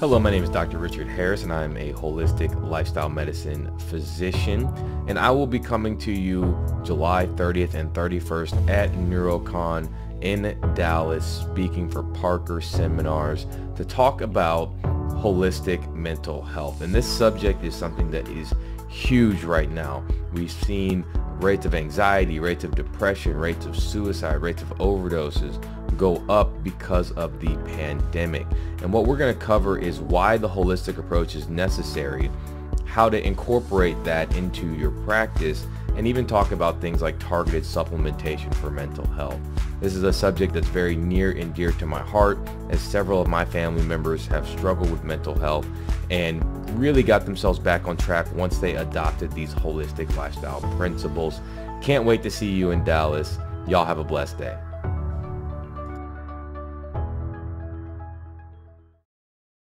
Hello, my name is Dr. Richard Harris and I'm a holistic lifestyle medicine physician and I will be coming to you July 30th and 31st at NeuroCon in Dallas speaking for Parker seminars to talk about holistic mental health. And this subject is something that is huge right now. We've seen rates of anxiety, rates of depression, rates of suicide, rates of overdoses go up because of the pandemic. And what we're going to cover is why the holistic approach is necessary, how to incorporate that into your practice, and even talk about things like targeted supplementation for mental health. This is a subject that's very near and dear to my heart as several of my family members have struggled with mental health and really got themselves back on track once they adopted these holistic lifestyle principles. Can't wait to see you in Dallas. Y'all have a blessed day.